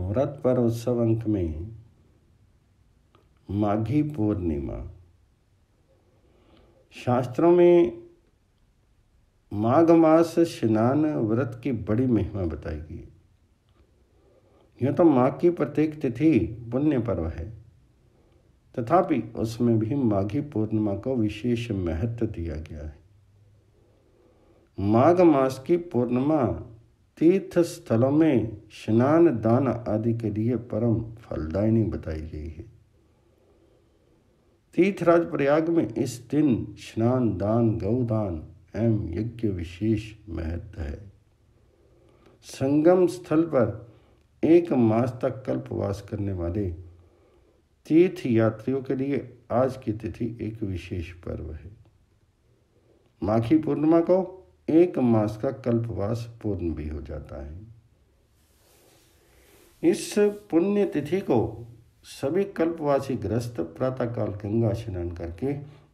व्रत पर उत्सव अंक में माघी पूर्णिमा। शास्त्रों में माघ मास स्नान व्रत की बड़ी महिमा बताई गई यह तो माघ की प्रत्येक तिथि पुण्य पर्व है। तथापि उसमें भी माघी पूर्णिमा को विशेष महत्व दिया गया है। माघ मास की पूर्णिमा तीर्थ स्थलों में स्नान, दान आदि के लिए परम फलदायिनी बताई गई है। तीर्थराज प्रयाग में इस दिन स्नान, दान, गौदान एवं यज्ञ विशेष महत्व है। संगम स्थल पर एक मास तक कल्पवास करने वाले तीर्थ यात्रियों के लिए आज की तिथि एक विशेष पर्व है। माखी पूर्णिमा को एक मास का कल्पवास पूर्ण भी हो जाता है। इस पुण्य तिथि को सभी कल्पवासी ग्रस्त प्रातःकाल गंगा स्नान करके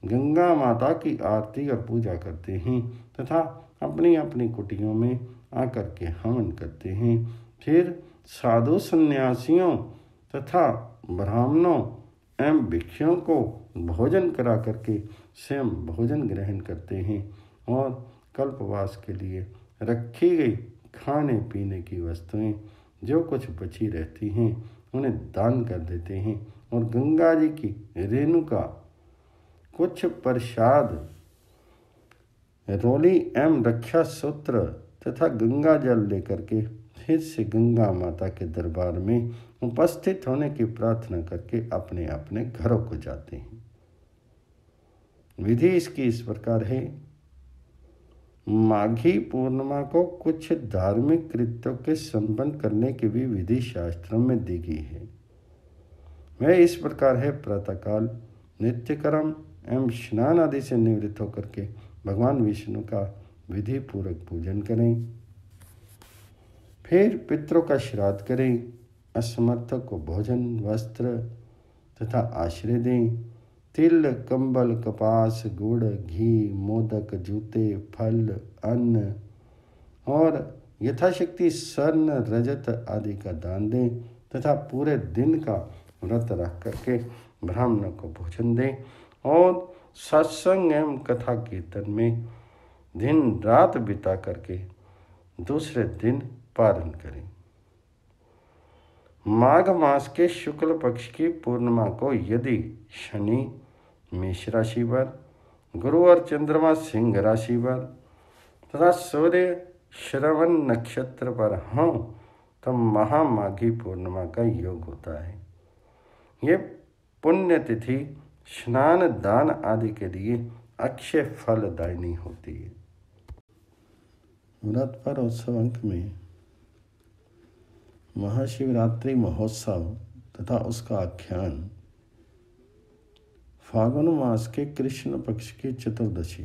गंगा माता की आरती और पूजा करते हैं तथा अपनी अपनी कुटियों में आकर के हवन करते हैं। फिर साधु सन्यासियों तथा ब्राह्मणों एवं भिक्षुओं को भोजन करा करके स्वयं भोजन ग्रहण करते हैं और कल्पवास के लिए रखी गई खाने पीने की वस्तुएँ जो कुछ बची रहती हैं, उन्हें दान कर देते हैं और गंगा जी की रेणुका कुछ प्रसाद, रोली एवं रक्षा सूत्र तथा गंगा जल लेकर के फिर से गंगा माता के दरबार में उपस्थित होने की प्रार्थना करके अपने अपने घरों को जाते हैं। विधि इसकी इस प्रकार है माघी पूर्णिमा को कुछ धार्मिक कृत्यों के संबंध करने की भी विधि शास्त्रों में दी गई है। वह इस प्रकार है, प्रातःकाल नित्य कर्म एवं स्नान आदि से निवृत्त होकर के भगवान विष्णु का विधि पूर्वक पूजन करें। फिर पितरों का श्राद्ध करें असमर्थक को भोजन, वस्त्र तथा आश्रय दें। तिल, कंबल, कपास, गुड़, घी, मोदक, जूते, फल, अन्न और यथाशक्ति स्वर्ण रजत आदि का दान दें तथा पूरे दिन का व्रत रख करके ब्राह्मण को भोजन दें और सत्संग एवं कथा कीर्तन में दिन रात बिता करके दूसरे दिन पारण करें। माघ मास के शुक्ल पक्ष की पूर्णिमा को यदि शनि मेष राशि पर, गुरु और चंद्रमा सिंह राशि पर, तथा सूर्य श्रवण नक्षत्र पर हों तो महामाघी पूर्णिमा का योग होता है। ये पुण्यतिथि, स्नान, दान आदि के लिए अक्षय फलदायिनी होती है। व्रत पर उत्सव अंक में महाशिवरात्रि महोत्सव तथा उसका आख्यान फागुन मास के कृष्ण पक्ष की चतुर्दशी।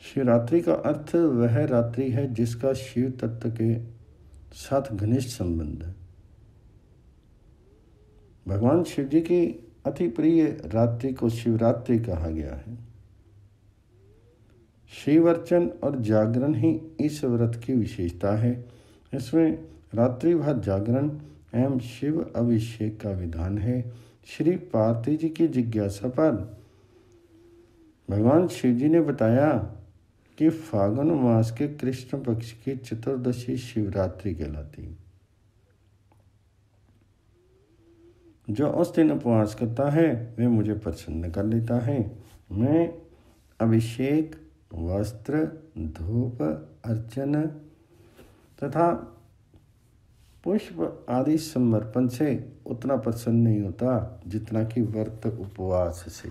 शिवरात्रि का अर्थ वह रात्रि है जिसका शिव तत्व के साथ घनिष्ठ संबंध है। भगवान शिव जी की अति प्रिय रात्रि को शिवरात्रि कहा गया है। शिव अर्चन और जागरण ही इस व्रत की विशेषता है। इसमें रात्रि भर जागरण एवं शिव अभिषेक का विधान है। श्री पार्वती जी की जिज्ञासा पर। भगवान शिव जी ने बताया कि फागुन मास के कृष्ण पक्ष की चतुर्दशी शिवरात्रि कहलाती। जो उस दिन उपवास करता है, वे मुझे प्रसन्न कर लेता है। मैं अभिषेक, वस्त्र, धूप, अर्चन तथा पुष्प आदि समर्पण से उतना प्रसन्न नहीं होता जितना कि व्रत उपवास से।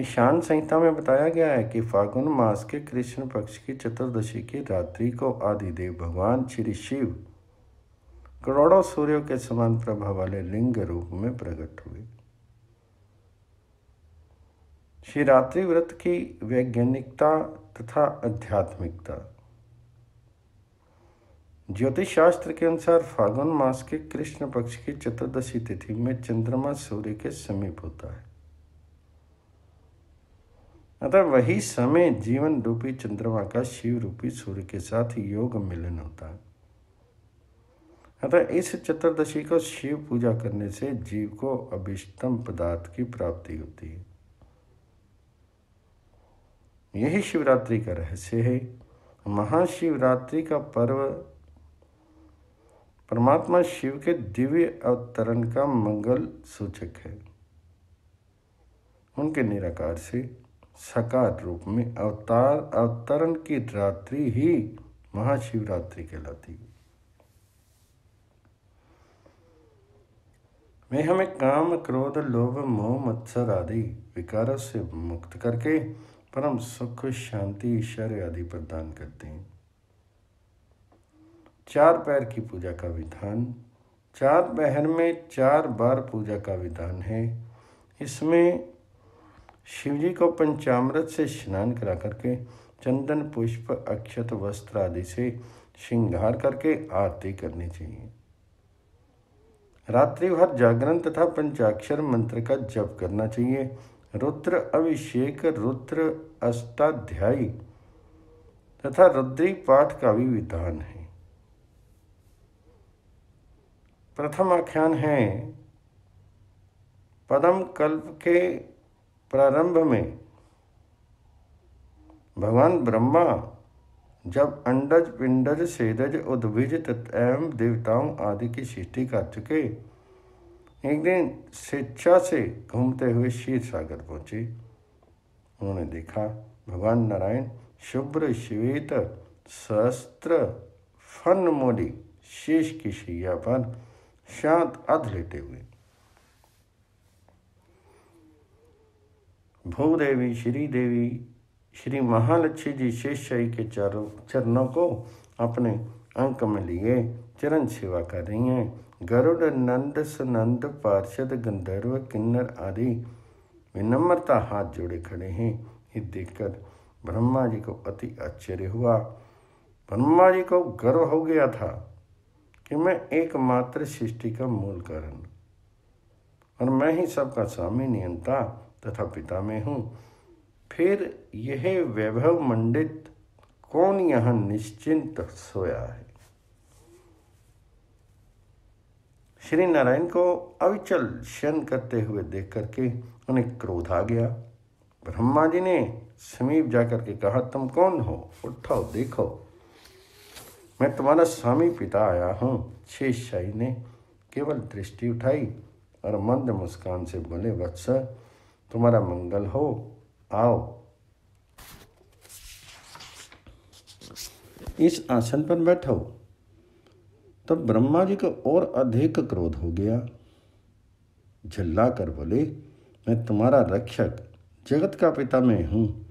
ईशान संहिता में बताया गया है कि फागुन मास के कृष्ण पक्ष की चतुर्दशी की रात्रि को आदिदेव भगवान श्री शिव करोड़ों सूर्यों के समान प्रभाव वाले लिंग रूप में प्रकट हुए। शिवरात्रि व्रत की वैज्ञानिकता तथा आध्यात्मिकता ज्योतिष शास्त्र के अनुसार फागुन मास के कृष्ण पक्ष की चतुर्दशी तिथि में चंद्रमा सूर्य के समीप होता है। अतः वही समय जीवन रूपी चंद्रमा का शिव रूपी सूर्य के साथ योग मिलन होता है। अतः इस चतुर्दशी को शिव पूजा करने से जीव को अभिष्टम पदार्थ की प्राप्ति होती है। यही शिवरात्रि का रहस्य है। महाशिवरात्रि का पर्व परमात्मा शिव के दिव्य अवतरण का मंगल सूचक है। उनके निराकार से सकार रूप में अवतार अवतरण की रात्रि ही महाशिवरात्रि कहलाती है। वे हमें काम, क्रोध, लोभ, मोह, मत्सर आदि विकारों से मुक्त करके परम सुख, शांति ईश्वर्य आदि प्रदान करते हैं। चार पैर की पूजा का विधान, चार पहर में चार बार पूजा का विधान है। इसमें शिवजी को पंचामृत से स्नान करा करके, चंदन, पुष्प, अक्षत, वस्त्र आदि से श्रृंगार करके आरती करनी चाहिए। रात्रि भर जागरण तथा पंचाक्षर मंत्र का जप करना चाहिए। रुद्र अभिषेक, रुद्र अष्टाध्यायी तथा रुद्री पाठ का भी विधान है प्रथम आख्यान है, पदम कल्प के प्रारंभ में। भगवान ब्रह्मा जब अंडज पिंडज सेदज उद्भिज एवं देवताओं आदि की सृष्टि कर चुके, एक दिन स्वेच्छा से घूमते हुए क्षीर सागर पहुँचे। उन्होंने देखा, भगवान नारायण शुभ्र श्वेत सहस्त्र फन मोली शेष की शैया पर शांत अध लेटे हुए। भूदेवी श्री देवी श्री महालक्ष्मी जी शेषशाही के चारों चरणों को अपने अंक में लिए, चरण सेवा कर रही हैं। गरुड़, नंद, सनंद, पार्षद, गंधर्व, किन्नर आदि विनम्रता हाथ जोड़े खड़े हैं। ये देखकर ब्रह्मा जी को अति आश्चर्य हुआ। ब्रह्मा जी को गर्व हो गया था। कि मैं एकमात्र सृष्टि का मूल कारण और मैं ही सबका स्वामी नियंता तथा पिता में हूँ। फिर यह वैभव मंडित कौन यहाँ निश्चिंत सोया है? श्री नारायण को अविचल शन करते हुए देख करके उन्हें क्रोध आ गया। ब्रह्मा जी ने समीप जाकर के कहा, तुम कौन हो? उठो देखो। मैं तुम्हारा स्वामी पिता आया हूँ। शेष शाही ने केवल दृष्टि उठाई और मंद मुस्कान से बोले, वत्स, तुम्हारा मंगल हो। आओ। इस आसन पर बैठो। तब ब्रह्मा जी को और अधिक क्रोध हो गया। झल्ला कर बोले, मैं तुम्हारा रक्षक, जगत का पिता मैं हूँ।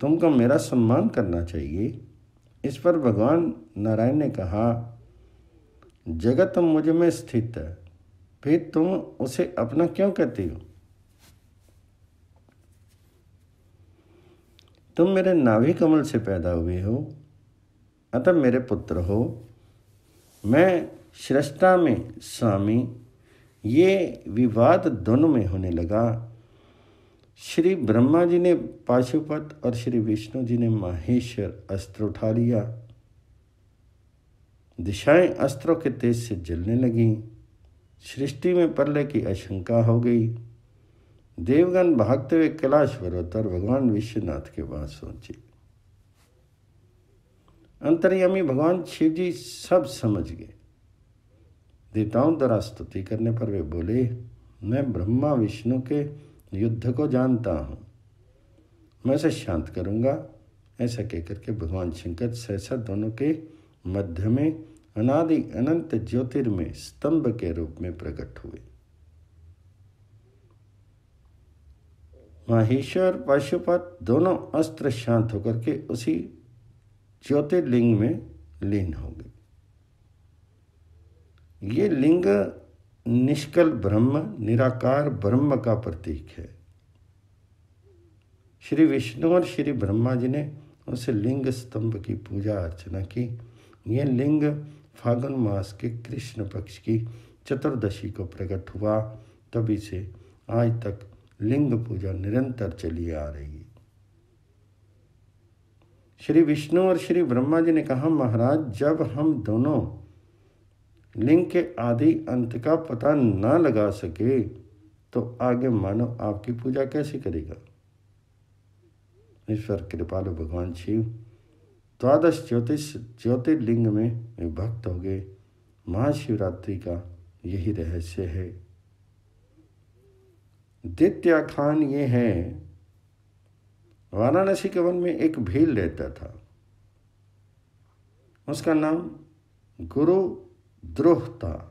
तुमको मेरा सम्मान करना चाहिए। इस पर भगवान नारायण ने कहा, जगत मुझमें स्थित है, फिर तुम उसे अपना क्यों कहती हो? तुम मेरे नाभि कमल से पैदा हुए हो, अतः मेरे पुत्र हो। मैं श्रेष्ठा में स्वामी, ये विवाद दोनों में होने लगा। श्री ब्रह्मा जी ने पाशुपत और श्री विष्णु जी ने माहेश्वर अस्त्र उठा लिया। दिशाएँ अस्त्रों के तेज से जलने लगी। सृष्टि में प्रलय की आशंका हो गई। देवगन भागते हुए कैलाश पर्वतर भगवान विश्वनाथ के पास पहुँचे अंतर्यामी भगवान शिव जी सब समझ गए। देवताओं द्वारा स्तुति करने पर वे बोले, मैं ब्रह्मा विष्णु के युद्ध को जानता हूँ। मैं उसे शांत करूँगा। ऐसा कहकर के भगवान शंकर सहसा दोनों के मध्य में अनादि अनंत ज्योतिर्मय स्तंभ के रूप में प्रकट हुए। माहेश्वर, पशुपत दोनों अस्त्र शांत होकर के उसी ज्योतिर्लिंग में लीन हो गए। ये लिंग निष्कल ब्रह्म, निराकार ब्रह्म का प्रतीक है। श्री विष्णु और श्री ब्रह्मा जी ने उस लिंग स्तंभ की पूजा अर्चना की। यह लिंग फागुन मास के कृष्ण पक्ष की चतुर्दशी को प्रकट हुआ। तभी से आज तक लिंग पूजा निरंतर चली आ रही है। श्री विष्णु और श्री ब्रह्मा जी ने कहा, महाराज, जब हम दोनों लिंग के आदि अंत का पता न लगा सके तो आगे मानव आपकी पूजा कैसे करेगा? ईश्वर कृपालु भगवान शिव। द्वादश ज्योतिष, ज्योतिर्लिंग में विभक्त हो गए। महाशिवरात्रि का यही रहस्य है। द्वितीय खान ये है। वाराणसी के वन में एक भील रहता था। उसका नाम गुरु द्रोह था।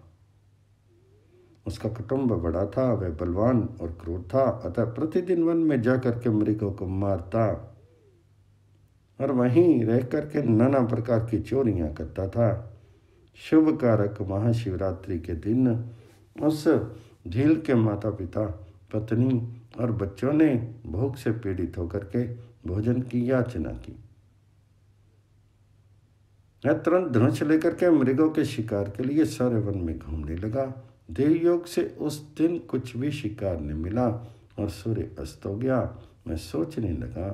उसका कुटुंब बड़ा था, वह बलवान और क्रूर था, अतः प्रतिदिन वन में जाकर के मृगों को मारता और वहीं रह करके नाना प्रकार की चोरियाँ करता था। शुभ कारक महाशिवरात्रि के दिन उस झील के माता पिता पत्नी और बच्चों ने भूख से पीड़ित होकर के भोजन की याचना की। मैं तुरंत धनुष लेकर के मृगों के शिकार के लिए सारे वन में घूमने लगा। देवयोग से उस दिन कुछ भी शिकार नहीं मिला और सूर्य अस्त हो गया। मैं सोचने लगा,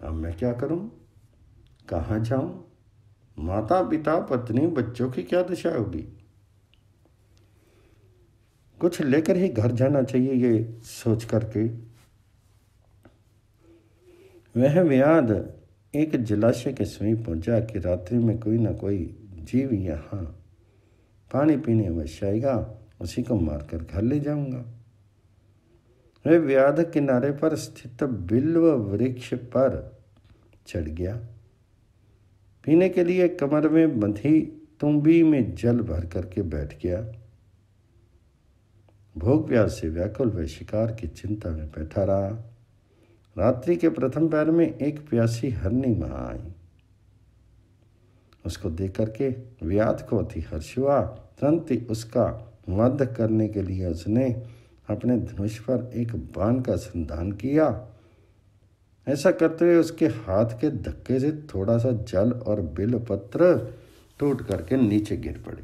अब मैं क्या करूँ? कहाँ जाऊँ? माता पिता पत्नी, बच्चों की क्या दशा होगी? कुछ लेकर ही घर जाना चाहिए ये सोच करके। वह व्याध एक जलाशय के समीप पहुँचा कि रात्रि में कोई ना कोई जीव यहाँ। पानी पीने अवश्य आएगा उसी को मारकर घर ले जाऊँगा। वह व्याध किनारे पर स्थित बिल्व वृक्ष पर चढ़ गया। पीने के लिए कमर में बंधी तुम्बी में जल भर करके बैठ गया। भोग प्यास से व्याकुल व शिकार की चिंता में बैठा रहा। रात्रि के प्रथम पैर में एक प्यासी हरनी वहाँ आई। उसको देख करके व्याध को अति हर्ष हुआ। तुरंत ही उसका वध करने के लिए उसने अपने धनुष पर एक बाण का संधान किया। ऐसा करते हुए उसके हाथ के धक्के से थोड़ा सा जल और बिल पत्र टूट करके नीचे गिर पड़े।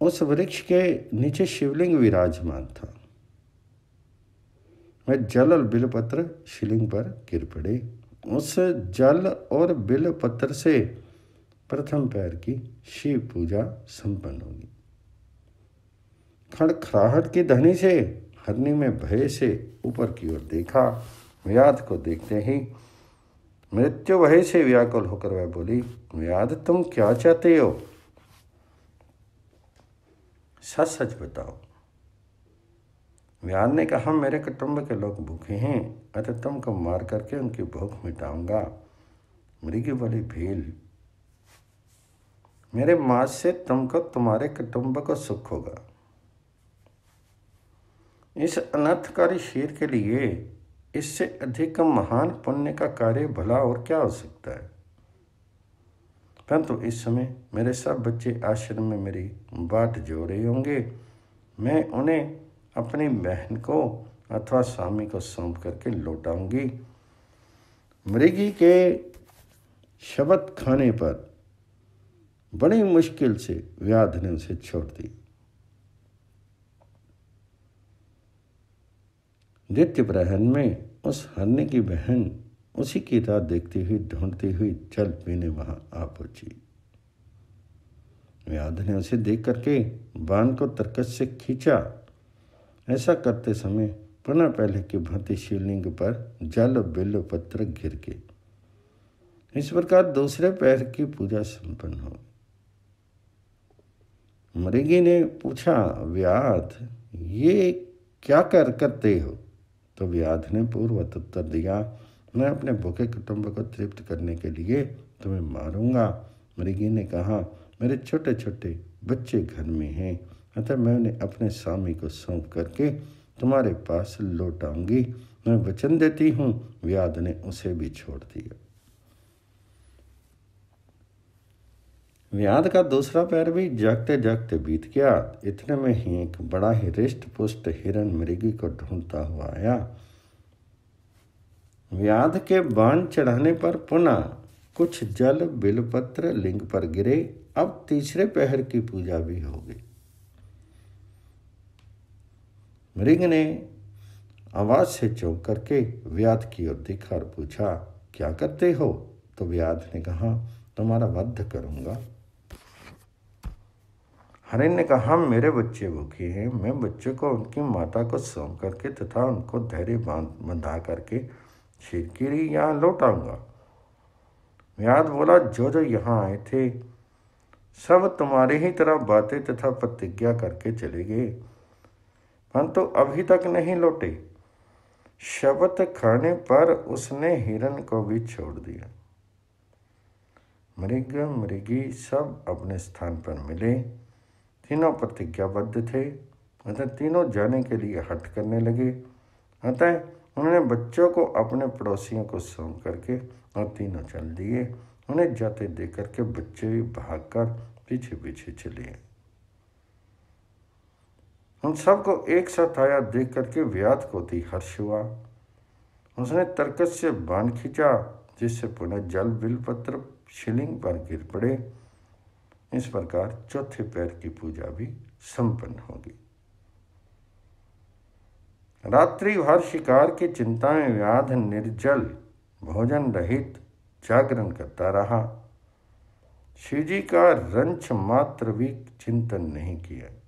उस वृक्ष के नीचे शिवलिंग विराजमान था। वह जल और बिल पत्र शिवलिंग पर गिर पड़े। उस जल और बिल पत्र से प्रथम पैर की शिव पूजा संपन्न होगी। खड़खड़ाहट की धनी से, हरनी में भय से ऊपर की ओर देखा। व्याध को देखते ही मृत्यु भय से व्याकुल होकर वह बोली व्याध तुम क्या चाहते हो? सच सच बताओ। व्याध ने कहा, मेरे कुटुंब के लोग भूखे हैं, अतः तुमको मार करके उनकी भूख मिटाऊँगा। मृगी बोली, भील, मेरे माँ से तुमको तुम्हारे कुटुंब को सुख होगा। इस अनर्थकारी शेर के लिए इससे अधिक महान पुण्य का कार्य भला और क्या हो सकता है? परंतु तो इस समय मेरे सब बच्चे आश्रम में मेरी बाट जो रहे होंगे। मैं उन्हें अपनी बहन को अथवा स्वामी को सौंप करके लौटाऊँगी। मृगी के शब्द खाने पर बड़ी मुश्किल से, व्याध ने उसे छोड़ दी। नित्य प्रहन में उस हरने की बहन उसी की राह देखती हुई, ढूंढती हुई चल पीने वहाँ आ पहुँची। व्याध ने उसे देख करके बाण को तरकस से खींचा ऐसा करते समय पुनः पहले की भांति शिवलिंग पर जल बिल्व पत्र गिर गए। इस प्रकार दूसरे पैर की पूजा संपन्न हो मृगी ने पूछा, व्याध, ये क्या कर करते हो? तो व्याध ने पूर्व उत्तर दिया, मैं अपने भूखे कुटुंब को तृप्त करने के लिए तुम्हें मारूँगा। मृगी ने कहा, मेरे छोटे छोटे बच्चे घर में हैं। अतः मैं उन्हें अपने स्वामी को सौंप करके तुम्हारे पास लौटाऊँगी। मैं वचन देती हूँ व्याध ने उसे भी छोड़ दिया। व्याध का दूसरा पैर भी जागते जागते बीत गया। इतने में ही एक बड़ा ही रिष्ट पुष्ट हिरण मृगी को ढूंढता हुआ आया। व्याध के बाण चढ़ाने पर पुनः कुछ जल बिलपत्र लिंग पर गिरे। अब तीसरे पहर की पूजा भी हो गई। मृग ने आवाज़ से चौंक करके व्याध की ओर देखा और पूछा, क्या करते हो? तो व्याध ने कहा, तुम्हारा वध करूँगा। हरिण ने कहा, मेरे बच्चे भूखे हैं। मैं बच्चे को, उनकी माता को सौंप करके तथा उनको धैर्य बाँध, बंधा करके शिरकिरी यहाँ लौटाऊँगा। व्याध बोला जो जो यहाँ आए थे, सब तुम्हारी ही तरह बातें तथा प्रतिज्ञा करके चले गए। परंतु तो अभी तक नहीं लौटे। शपथ खाने पर उसने हिरण को भी छोड़ दिया। मृग, मृगी सब अपने स्थान पर मिले। तीनों प्रतिज्ञाबद्ध थे। अतः तीनों जाने के लिए हट करने लगे। अतः उन्होंने बच्चों को अपने पड़ोसियों को सौंप करके और तीनों चल दिए। उन्हें जाते देख करके बच्चे भी भागकर पीछे पीछे चले। उन सबको एक साथ आया देख करके व्याध को थी हर्ष हुआ। उसने तरकस से बाँध खींचा, जिससे पुनः जल, बिलपत्र, शिलिंग पर गिर पड़े। इस प्रकार चौथे पैर की पूजा भी संपन्न होगी रात्रि भर शिकार की चिंता में व्याध, निर्जल, भोजन रहित, जागरण करता रहा। शिवजी का रंच मात्र भी चिंतन नहीं किया।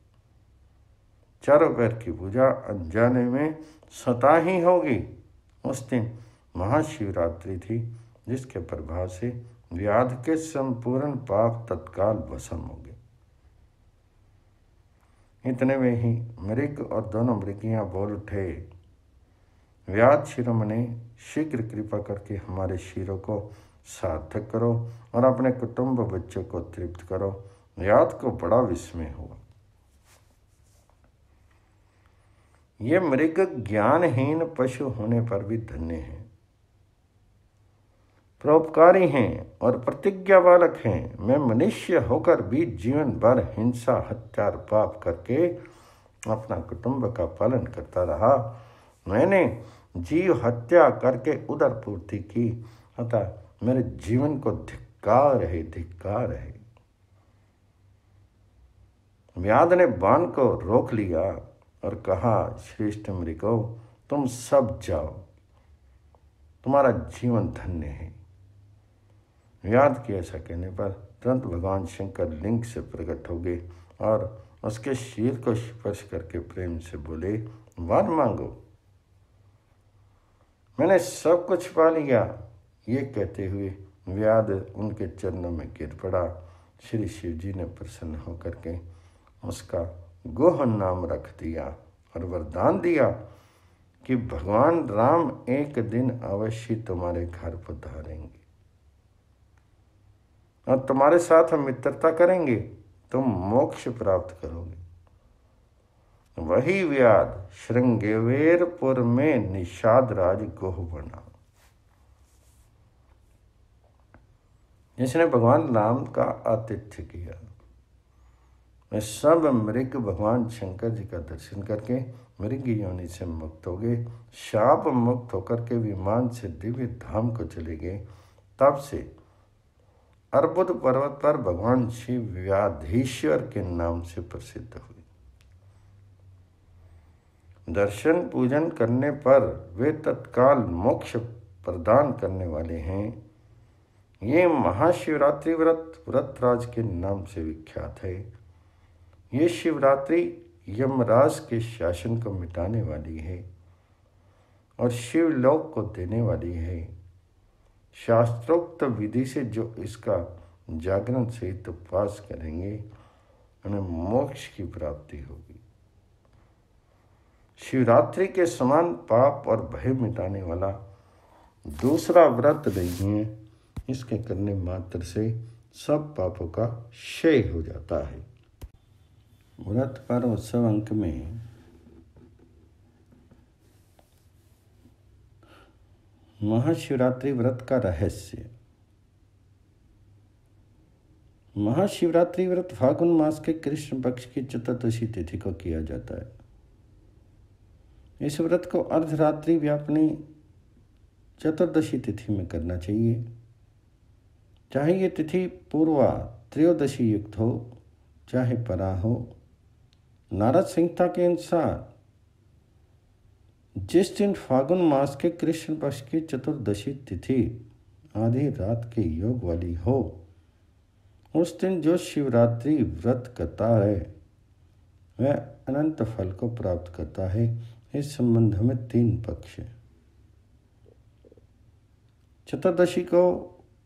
चारों पैर की पूजा अनजाने में सता ही होगी। उस दिन महाशिवरात्रि थी, जिसके प्रभाव से व्याध के संपूर्ण पाप तत्काल भस्म हो गए। इतने में ही मृग और दोनों मृगियाँ बोल उठे। व्याध शिरोमणि शीघ्र कृपा करके हमारे शिरों को सार्थक करो और अपने कुटुंब बच्चों को तृप्त करो। व्याध को बड़ा विस्मय हुआ। ये मृग ज्ञानहीन पशु होने पर भी धन्य है। परोपकारी हैं और प्रतिज्ञा बालक हैं। मैं मनुष्य होकर भी जीवन भर हिंसा, हत्यार, पाप करके अपना कुटुंब का पालन करता रहा। मैंने जीव हत्या करके उदर पूर्ति की, अतः मेरे जीवन को धिक्कार है धिक्कार है। व्याध ने बाण को रोक लिया। और कहा, श्रेष्ठ मृगो, तुम सब जाओ। तुम्हारा जीवन धन्य है। याद किया ऐसा कहने पर तुरंत भगवान शंकर लिंग से प्रकट हो गए और उसके शीर को स्पर्श करके प्रेम से बोले वर मांगो। मैंने सब कुछ पा लिया। ये कहते हुए व्याद उनके चरणों में गिर पड़ा। श्री शिव जी ने प्रसन्न होकर के उसका गोहन नाम रख दिया और वरदान दिया कि भगवान राम एक दिन अवश्य तुम्हारे घर पधारेंगे और तुम्हारे साथ हम मित्रता करेंगे, तुम मोक्ष प्राप्त करोगे। वही व्याध श्रृंगेवेरपुर में निषाद राज गोह बना। जिसने भगवान राम का आतिथ्य किया। वे सब मृग भगवान शंकर जी का दर्शन करके मृग योनि से मुक्त हो गए। शाप मुक्त होकर के विमान से दिव्य धाम को चले गए। तब से अर्बुद पर्वत पर भगवान शिव व्याधीश्वर के नाम से प्रसिद्ध हुए। दर्शन पूजन करने पर वे तत्काल मोक्ष प्रदान करने वाले हैं। ये महाशिवरात्रि व्रत, व्रतराज के नाम से विख्यात है। ये शिवरात्रि यमराज के शासन को मिटाने वाली है और शिवलोक को देने वाली है। शास्त्रोक्त विधि से जो इसका जागरण सहित उपवास करेंगे, उन्हें मोक्ष की प्राप्ति होगी। शिवरात्रि के समान पाप और भय मिटाने वाला दूसरा व्रत नहीं है। इसके करने मात्र से सब पापों का क्षय हो जाता है। व्रत पर उत्सव अंक में महाशिवरात्रि व्रत का रहस्य। महाशिवरात्रि व्रत फागुन मास के कृष्ण पक्ष की चतुर्दशी तिथि को किया जाता है। इस व्रत को अर्धरात्रि व्यापनी चतुर्दशी तिथि में करना चाहिए। चाहे ये तिथि पूर्वा त्रयोदशी युक्त हो, चाहे परा हो नारद संहिता के अनुसार, जिस दिन फागुन मास के कृष्ण पक्ष की चतुर्दशी तिथि आधी रात के योग वाली हो, उस दिन जो शिवरात्रि व्रत करता है, वह अनंत फल को प्राप्त करता है। इस संबंध में तीन पक्ष चतुर्दशी को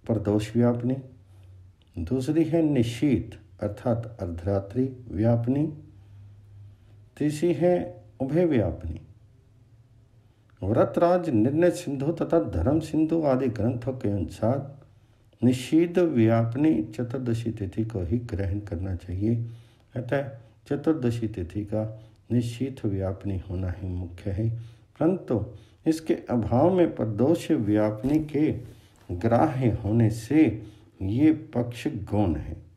प्रदोष व्यापनी, दूसरी है निशीत अर्थात अर्धरात्रि व्यापनी तीसरी है उभय व्यापनी व्रतराज, निर्णय सिंधु तथा धर्म सिंधु आदि ग्रंथों के अनुसार निषिद्ध व्यापनी चतुर्दशी तिथि को ही ग्रहण करना चाहिए। अतः चतुर्दशी तिथि का निश्चित व्यापनी होना ही मुख्य है। परंतु इसके अभाव में प्रदोष व्यापनी के ग्राह्य होने से ये पक्ष गौण है।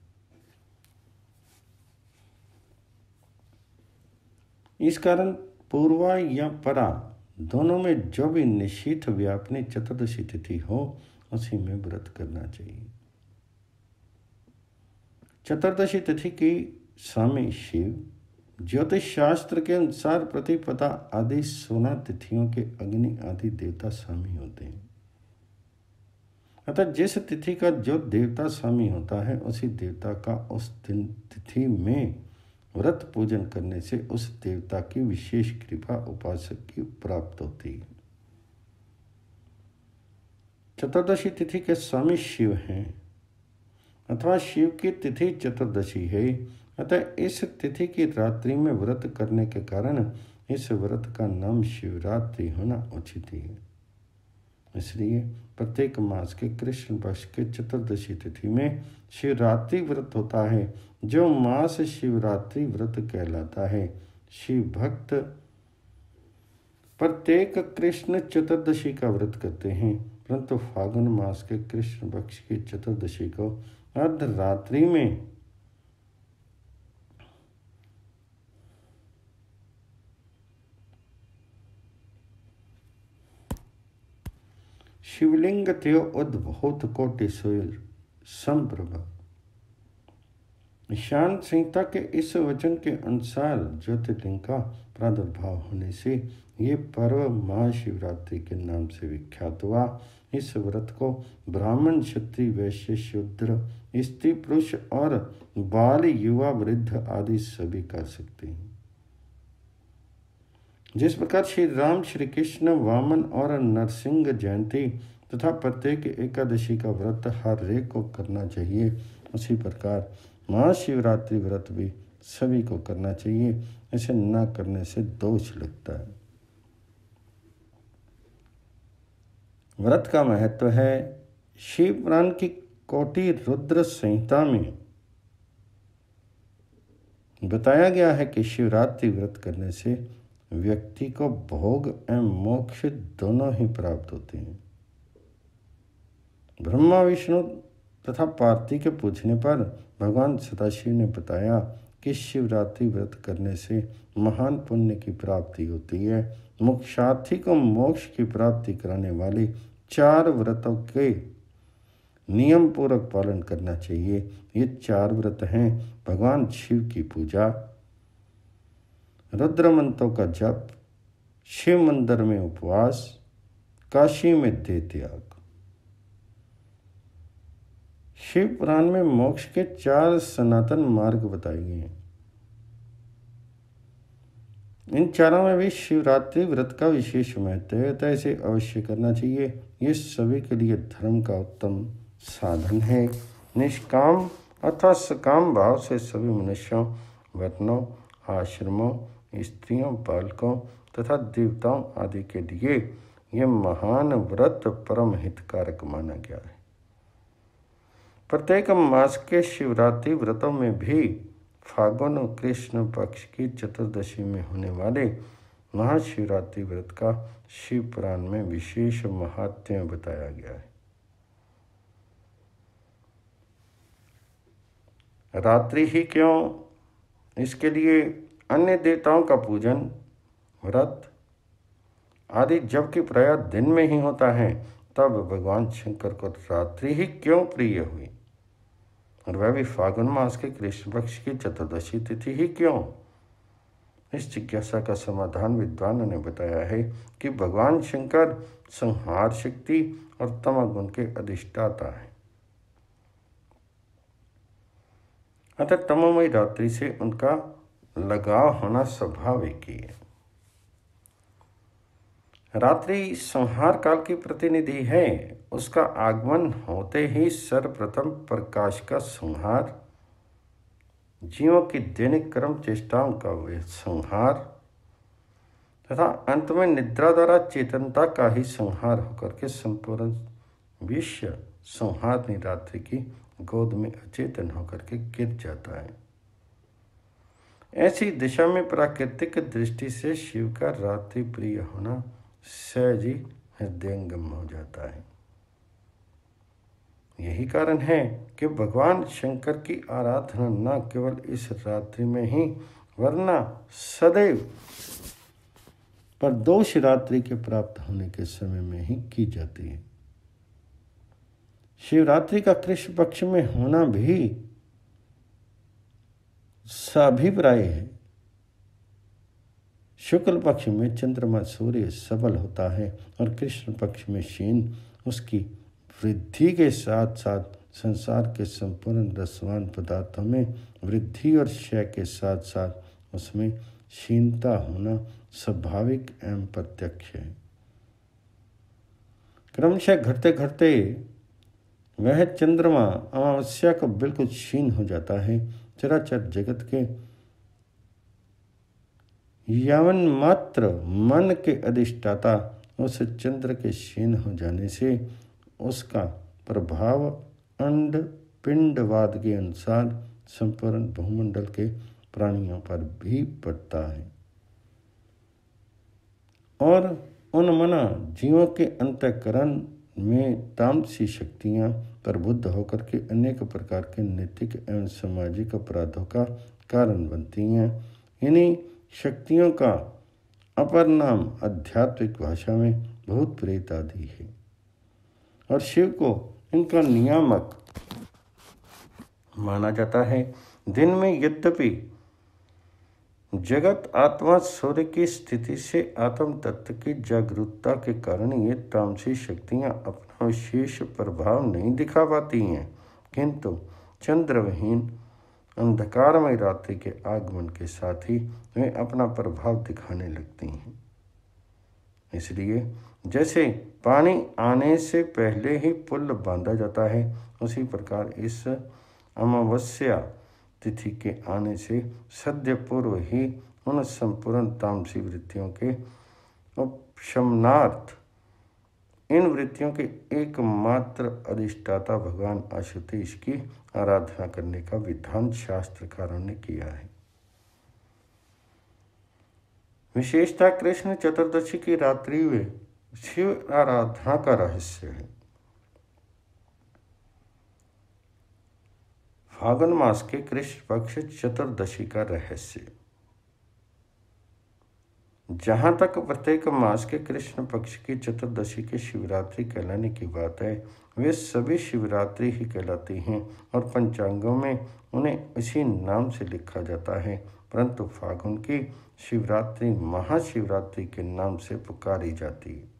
इस कारण पूर्वा या परा दोनों में जो भी निश्चित व्यापनी चतुर्दशी तिथि हो, उसी में व्रत करना चाहिए। चतुर्दशी तिथि की स्वामी शिव ज्योतिष शास्त्र के अनुसार प्रतिपदा आदि सोना तिथियों के अग्नि आदि देवता स्वामी होते हैं। अतः जिस तिथि का जो देवता स्वामी होता है, उसी देवता का उस दिन तिथि में व्रत पूजन करने से उस देवता की विशेष कृपा उपासक की प्राप्त होती चतुर्दशी तिथि के स्वामी शिव हैं, अथवा शिव की तिथि चतुर्दशी है, अतः इस तिथि की रात्रि में व्रत करने के कारण इस व्रत का नाम शिवरात्रि होना उचित है। इसलिए प्रत्येक मास के कृष्ण पक्ष के चतुर्दशी तिथि में शिवरात्रि व्रत होता है, जो मास शिवरात्रि व्रत कहलाता है। शिव भक्त प्रत्येक कृष्ण चतुर्दशी का व्रत करते हैं। परंतु फागुन मास के कृष्ण पक्ष की चतुर्दशी को अर्धरात्रि में शिवलिंग त्यो उद्भूत कोटि सूर्य संप्रभ। ईशान संहिता के इस वचन के अनुसार ज्योतिर्लिंग का प्रादुर्भाव होने से ये पर्व महाशिवरात्रि के नाम से विख्यात हुआ। इस व्रत को ब्राह्मण, क्षत्रिय, वैश्य, शूद्र, स्त्री, पुरुष और बाल, युवा, वृद्ध आदि सभी कर सकते हैं। जिस प्रकार श्री राम, श्री कृष्ण, वामन और नरसिंह जयंती तथा प्रत्येक एकादशी का व्रत हर एक को करना चाहिए। उसी प्रकार महाशिवरात्रि व्रत भी सभी को करना चाहिए। ऐसे न करने से दोष लगता है। व्रत का महत्व है शिव पुराण की कोटि रुद्र संहिता में बताया गया है कि शिवरात्रि व्रत करने से व्यक्ति को भोग एवं मोक्ष दोनों ही प्राप्त होते हैं। ब्रह्मा, विष्णु तथा पार्थी के पूछने पर भगवान सदाशिव ने बताया कि शिवरात्रि व्रत करने से महान पुण्य की प्राप्ति होती है। मोक्षार्थी को मोक्ष की प्राप्ति कराने वाले चार व्रतों के नियम पूर्वक पालन करना चाहिए। ये चार व्रत हैं, भगवान शिव की पूजा, रुद्र मंत्रों का जप, शिव मंदिर में उपवास, काशी में दे त्याग शिव पुराण में मोक्ष के चार सनातन मार्ग बताए गए हैं। इन चारों में भी शिवरात्रि व्रत का विशेष महत्व है। तो इसे अवश्य करना चाहिए। ये सभी के लिए धर्म का उत्तम साधन है। निष्काम अथवा सकाम भाव से सभी मनुष्यों वर्णों आश्रमों, स्त्रियों, बालकों तथा देवताओं आदि के लिए यह महान व्रत परम हितकारक माना गया है। प्रत्येक मास के शिवरात्रि व्रतों में भी फागुन और कृष्ण पक्ष की चतुर्दशी में होने वाले महाशिवरात्रि व्रत का शिव पुराण में विशेष महात्म्य बताया गया है। रात्रि ही क्यों? इसके लिए अन्य देवताओं का पूजन, व्रत आदि जबकि प्रयास दिन में ही होता है। तब भगवान शंकर को रात्रि ही क्यों प्रिय हुई? और वह भी फागुन मास के कृष्ण पक्ष की चतुर्दशी तिथि ही क्यों? इस जिज्ञासा का समाधान विद्वानों ने बताया है कि भगवान शंकर संहार शक्ति और तमगुण के अधिष्ठाता है। अतः तमोमय रात्रि से उनका लगाव होना स्वाभाविक ही है। रात्रि संहार काल की प्रतिनिधि है। उसका आगमन होते ही सर्वप्रथम प्रकाश का संहार जीवों की दैनिक कर्म चेष्टाओं का संहार, तथा अंत में निद्रा द्वारा चेतनता का ही संहार होकर के संपूर्ण विश्व संहार निरात्रि की गोद में अचेतन होकर के गिर जाता है। ऐसी दिशा में प्राकृतिक दृष्टि से शिव का रात्रि प्रिय होना सहज ही हृदयंगम हो जाता है। यही कारण है कि भगवान शंकर की आराधना न केवल इस रात्रि में ही, वरना सदैव पर दो शिवरात्रि के प्राप्त होने के समय में ही की जाती है। शिवरात्रि का कृष्ण पक्ष में होना भी साभिप्राय है। शुक्ल पक्ष में चंद्रमा सूर्य सबल होता है और कृष्ण पक्ष में शीन उसकी वृद्धि के साथ साथ संसार के संपूर्ण रसवान पदार्थों में वृद्धि और क्षय के साथ साथ उसमें क्षीणता होना स्वाभाविक एवं प्रत्यक्ष है। क्रमशः घटते घटते वह चंद्रमा अमावस्या को बिल्कुल क्षीण हो जाता है। चराचर जगत के यवन मात्र मन के अधिष्ठाता, उस चंद्र के क्षीण हो जाने से उसका प्रभाव अंड पिंडवाद के अनुसार संपूर्ण भूमंडल के प्राणियों पर भी पड़ता है। और उन मना जीवों के अंतकरण में तामसी शक्तियाँ प्रबुद्ध होकर के अनेक प्रकार के नैतिक एवं सामाजिक अपराधों का कारण बनती हैं। इन्हीं शक्तियों का अपर नाम आध्यात्मिक भाषा में बहुत प्रेत आदि है। और शिव को इनका नियामक माना जाता है। दिन में यद्यपि जगत आत्मा सूर्य की स्थिति से आत्म तत्व की जागरूकता के कारण ये तामसी शक्तियाँ अपना विशेष प्रभाव नहीं दिखा पाती हैं। किंतु चंद्रविहीन अंधकारमय रात्रि के आगमन के साथ ही वे अपना प्रभाव दिखाने लगती हैं। इसलिए जैसे पानी आने से पहले ही पुल बांधा जाता है, उसी प्रकार इस अमावस्या तिथि के आने से सद्य पूर्व ही उन संपूर्ण तामसी वृत्तियों के उपशमनार्थ, इन वृत्तियों के एकमात्र अधिष्ठाता भगवान आशुतीश की आराधना करने का विधान शास्त्रकारों ने किया है। विशेषता कृष्ण चतुर्दशी की रात्रि में शिव आराधना का रहस्य है। फागुन मास के कृष्ण पक्ष चतुर्दशी का रहस्य। जहाँ तक प्रत्येक मास के कृष्ण पक्ष की चतुर्दशी की शिवरात्रि कहलाने की बात है, वे सभी शिवरात्रि ही कहलाती हैं और पंचांगों में उन्हें इसी नाम से लिखा जाता है। परंतु फागुन की शिवरात्रि महाशिवरात्रि के नाम से पुकारी जाती है।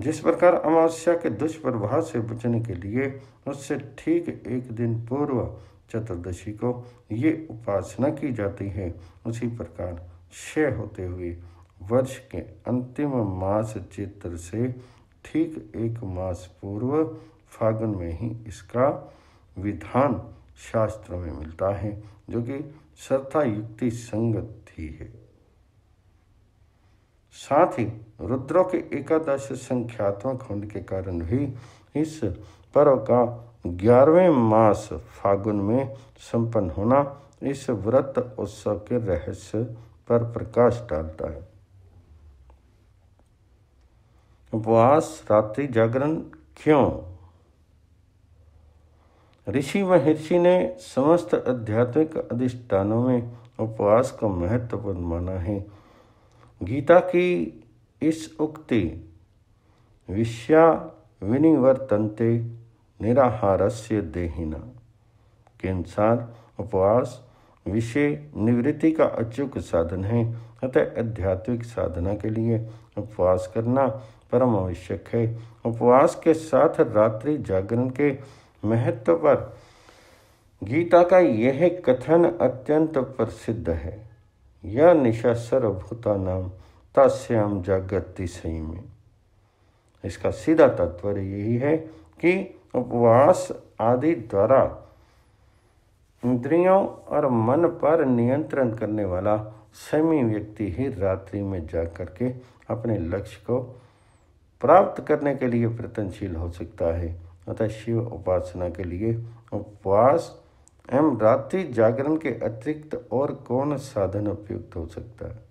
जिस प्रकार अमावस्या के दुष्प्रभाव से बचने के लिए उससे ठीक एक दिन पूर्व चतुर्दशी को ये उपासना की जाती है। उसी प्रकार क्षय होते हुए वर्ष के अंतिम मास चित्र से ठीक एक मास पूर्व फागुन में ही इसका विधान शास्त्रों में मिलता है, जो कि श्रद्धा युक्ति संगत ही है। साथ ही रुद्रों के एकादश संख्यात्मक होने के कारण भी इस पर्व का ग्यारहवें मास फागुन में संपन्न होना इस व्रत उत्सव के रहस्य पर प्रकाश डालता है। उपवास, रात्रि जागरण क्यों? ऋषि महर्षि ने समस्त आध्यात्मिक अधिष्ठानों में उपवास को महत्वपूर्ण माना है। गीता की इस उक्ति, विश्या विनिवर्तनते निराहारस्य देहिना। के अनुसार उपवास, विषय निवृत्ति का अचूक साधन है, अतः आध्यात्मिक साधना के लिए उपवास करना परम आवश्यक है। उपवास के साथ रात्रि जागरण के महत्व पर गीता का यह कथन अत्यंत प्रसिद्ध है। यह निशा सर्वभूता नाम तस्याम जागृति सही में। इसका सीधा तात्पर्य यही है कि उपवास आदि द्वारा इंद्रियों और मन पर नियंत्रण करने वाला समी व्यक्ति ही रात्रि में जा करके अपने लक्ष्य को प्राप्त करने के लिए प्रयत्नशील हो सकता है। अतः शिव उपासना के लिए उपवास एवं रात्रि जागरण के अतिरिक्त और कौन साधन उपयुक्त हो सकता है?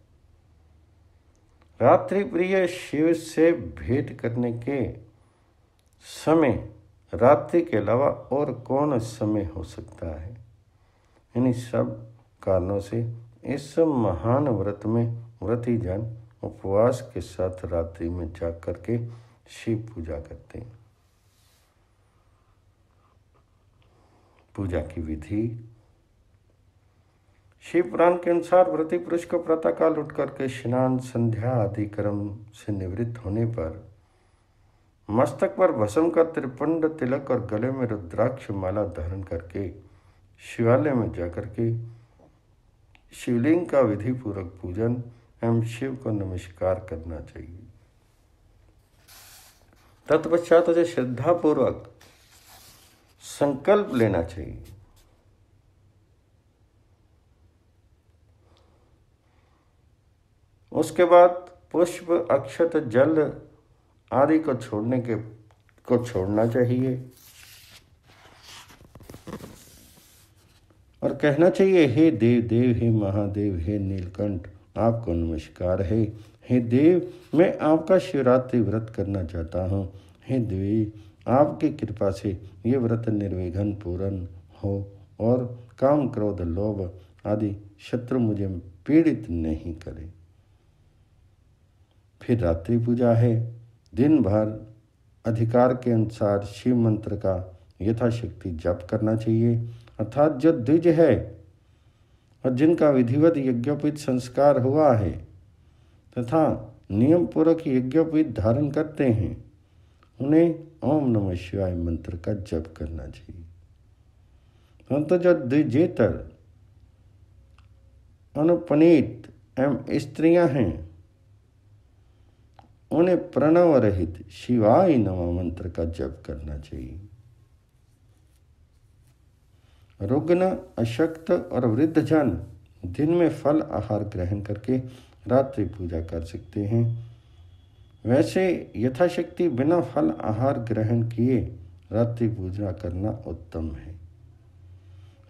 रात्रि प्रिय शिव से भेंट करने के समय रात्रि के अलावा और कौन समय हो सकता है? इन सब कारणों से इस महान व्रत में व्रती जन उपवास के साथ रात्रि में जाग करके शिव पूजा करते हैं। पूजा की विधि। शिव पुराण के अनुसार व्रति पुरुष को प्रातःकाल उठ करके स्नान, संध्या आदि कर्म से निवृत्त होने पर मस्तक पर भस्म का त्रिपंड तिलक और गले में रुद्राक्ष माला धारण करके, शिवालय में जाकर के शिवलिंग का विधि पूर्वक पूजन एवं शिव को नमस्कार करना चाहिए। तत्पश्चात उसे श्रद्धापूर्वक संकल्प लेना चाहिए। उसके बाद पुष्प, अक्षत, जल आदि को छोड़ने के, को छोड़ना चाहिए। और कहना चाहिए, हे देव देव, हे महादेव, हे नीलकंठ, आपको नमस्कार है। हे देव, मैं आपका शिवरात्रि व्रत करना चाहता हूँ। हे देवी, आपकी कृपा से ये व्रत निर्विघ्न पूर्ण हो और काम क्रोध, लोभ आदि शत्रु मुझे पीड़ित नहीं करे। फिर रात्रि पूजा है। दिन भर अधिकार के अनुसार शिव मंत्र का यथाशक्ति जप करना चाहिए, अर्थात जो द्विज है और जिनका विधिवत यज्ञोपित संस्कार हुआ है तथा नियम पूर्वक यज्ञोपित धारण करते हैं, उन्हें ओम नमः शिवाय मंत्र का जप करना चाहिए। परंतु जो द्विजेतर, अनुपनीत एवं स्त्रियाँ हैं उन्हें प्रणव रहित शिवाय नवा मंत्र का जप करना चाहिए। रुग्ण, अशक्त और वृद्ध जन दिन में फल आहार ग्रहण करके रात्रि पूजा कर सकते हैं। वैसे यथाशक्ति बिना फल आहार ग्रहण किए रात्रि पूजा करना उत्तम है।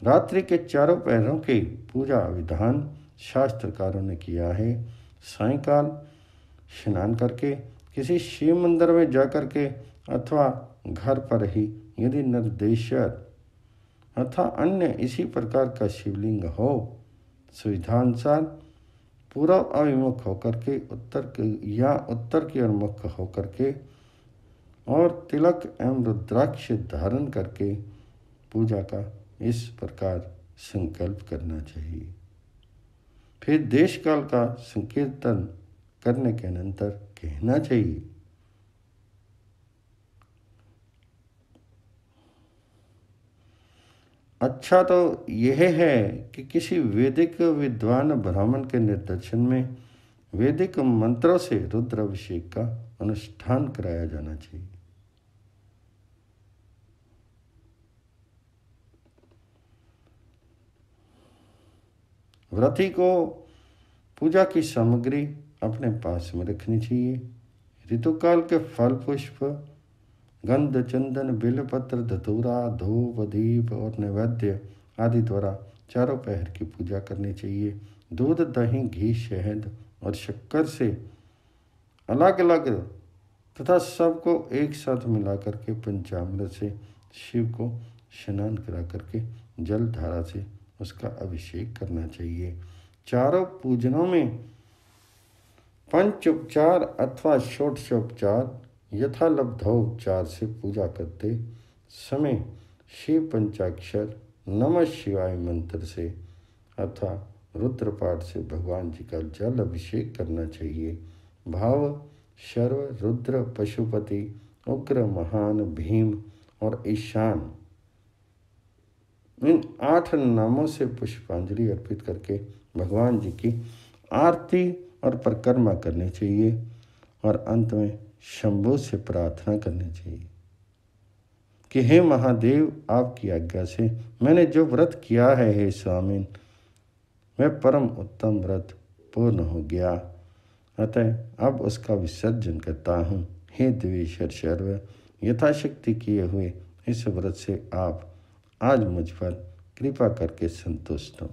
रात्रि के चारों पैरों के पूजा विधान शास्त्रकारों ने किया है। सायकाल स्नान करके, किसी शिव मंदिर में जा करके अथवा घर पर ही यदि निर्देशर अथवा अन्य इसी प्रकार का शिवलिंग हो, सुविधानुसार पूर्व अभिमुख होकर के उत्तर के, या उत्तर की ओर मुख होकर के और तिलक एवं रुद्राक्ष धारण करके पूजा का इस प्रकार संकल्प करना चाहिए। फिर देश काल का संकीर्तन करने के अनंतर कहना चाहिए। अच्छा तो यह है कि किसी वैदिक विद्वान ब्राह्मण के निर्देशन में वैदिक मंत्रों से रुद्र अभिषेक का अनुष्ठान कराया जाना चाहिए। व्रती को पूजा की सामग्री अपने पास में रखनी चाहिए। ऋतुकाल के फल, पुष्प, गंध, चंदन बिलपत्र धतूरा, धूप, दीप और नैवेद्य आदि द्वारा चारों पहर की पूजा करनी चाहिए। दूध, दही, घी, शहद और शक्कर से अलग अलग तथा सबको एक साथ मिला करके पंचामृत से, शिव को स्नान करा करके जल धारा से उसका अभिषेक करना चाहिए। चारों पूजनों में पंचोपचार अथवा षोडशोपचार, यथालब्धोपचार से पूजा करते समय शिव पंचाक्षर, नमः शिवाय मंत्र से अथवा रुद्रपाठ से भगवान जी का जल अभिषेक करना चाहिए। भाव, शर्व, रुद्र, पशुपति, उग्र, महान, भीम और ईशान। इन आठ नामों से पुष्पांजलि अर्पित करके भगवान जी की आरती और परिक्रमा करनी चाहिए और अंत में शंभु से प्रार्थना करनी चाहिए कि हे महादेव, आपकी आज्ञा से मैंने जो व्रत किया है, हे स्वामी, वह परम उत्तम व्रत पूर्ण हो गया। अतः अब उसका विसर्जन करता हूँ। हे देवेश्वर शर्व, यथाशक्ति किए हुए इस व्रत से आप आज मुझ पर कृपा करके संतुष्ट हो।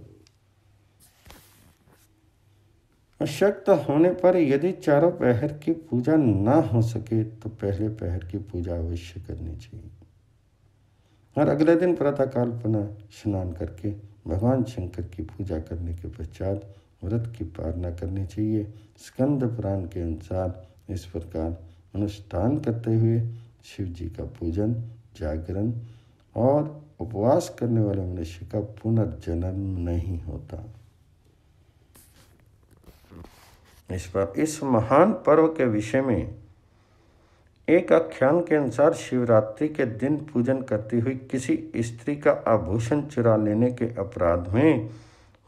अशक्त होने पर यदि चारों पहर की पूजा ना हो सके तो पहले पहर की पूजा अवश्य करनी चाहिए। और अगले दिन प्रातःकाल पुनः स्नान करके भगवान शंकर की पूजा करने के पश्चात व्रत की पालना करनी चाहिए। स्कंद पुराण के अनुसार इस प्रकार अनुष्ठान करते हुए शिव जी का पूजन, जागरण और उपवास करने वाले मनुष्य का पुनर्जन्म नहीं होता। इस पर, इस महान पर्व के विषय में एक आख्यान के अनुसार शिवरात्रि के दिन पूजन करती हुई किसी स्त्री का आभूषण चुरा लेने के अपराध में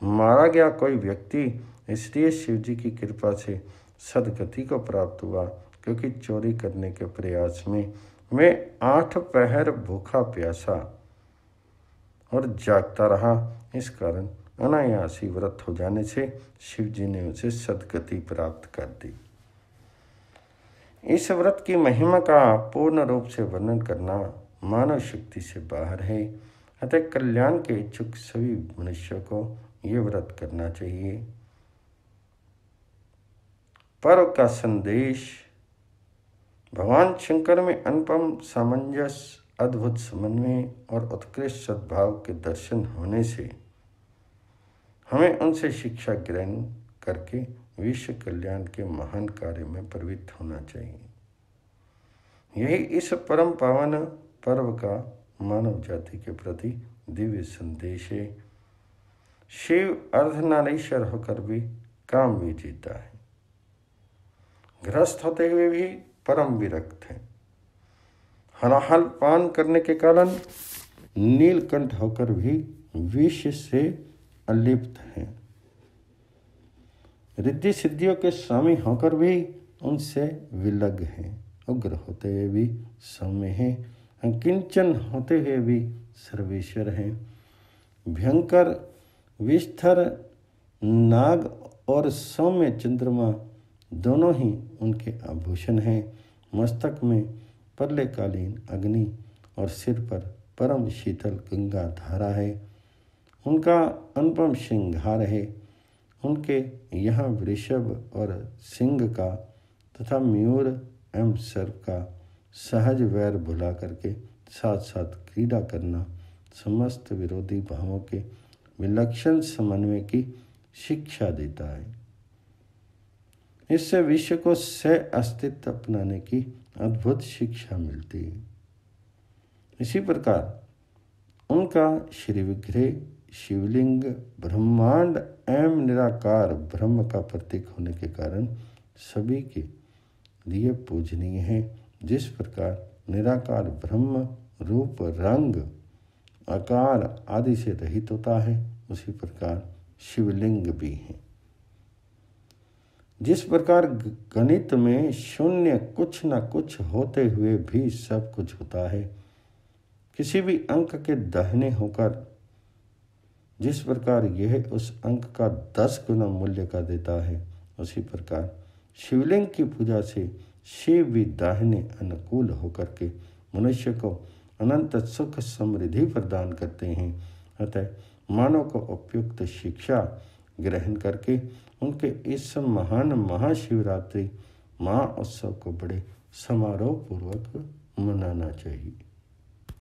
मारा गया कोई व्यक्ति, इसलिए शिव जी की कृपा से सदगति को प्राप्त हुआ, क्योंकि चोरी करने के प्रयास में वे आठ पहर भूखा प्यासा और जागता रहा। इस कारण अनायासी व्रत हो जाने से शिव जी ने उसे सदगति प्राप्त कर दी। इस व्रत की महिमा का पूर्ण रूप से वर्णन करना मानव शक्ति से बाहर है। अतः कल्याण के इच्छुक सभी मनुष्यों को ये व्रत करना चाहिए। पर्व का संदेश, भगवान शंकर में अनुपम, सामंजस्य, अद्भुत समन्वय और उत्कृष्ट सद्भाव के दर्शन होने से हमें उनसे शिक्षा ग्रहण करके विश्व कल्याण के महान कार्य में प्रवृत्त होना चाहिए। यही इस परम पावन पर्व का मानव जाति के प्रति दिव्य संदेश है। शिव अर्धनारीश्वर होकर भी काम भी जीता है। ग्रस्त होते हुए भी परम विरक्त है। हलाहल पान करने के कारण नीलकंठ होकर भी विश्व से अलिप्त हैं। रिद्धि सिद्धियों के स्वामी होकर भी उनसे विलग हैं। उग्र होते हुए भी सौम्य हैं, किंचन होते हुए भी सर्वेश्वर हैं। भयंकर, विस्तर, नाग और सौम्य चंद्रमा दोनों ही उनके आभूषण हैं। मस्तक में परलेकालीन अग्नि और सिर पर परम शीतल गंगा धारा है। उनका अनुपम श्रृंगार है। उनके यहाँ वृषभ और सिंह का तथा मयूर एवं सर्प का सहज वैर भुला करके साथ साथ क्रीड़ा करना, समस्त विरोधी भावों के विलक्षण समन्वय की शिक्षा देता है। इससे विश्व को सह अस्तित्व अपनाने की अद्भुत शिक्षा मिलती है। इसी प्रकार उनका श्री विग्रह शिवलिंग, ब्रह्मांड एवं निराकार ब्रह्म का प्रतीक होने के कारण सभी के लिए पूजनीय है। जिस प्रकार निराकार ब्रह्म रूप, रंग, आकार आदि से रहित होता है, उसी प्रकार शिवलिंग भी है। जिस प्रकार गणित में शून्य कुछ न कुछ होते हुए भी सब कुछ होता है, किसी भी अंक के दहने होकर जिस प्रकार यह उस अंक का दस गुना मूल्य का देता है, उसी प्रकार शिवलिंग की पूजा से शिव भी दाहिने अनुकूल होकर के मनुष्य को अनंत सुख समृद्धि प्रदान करते हैं। अतः मानव को उपयुक्त शिक्षा ग्रहण करके उनके इस महान महाशिवरात्रि महा उत्सव को बड़े समारोह पूर्वक मनाना चाहिए।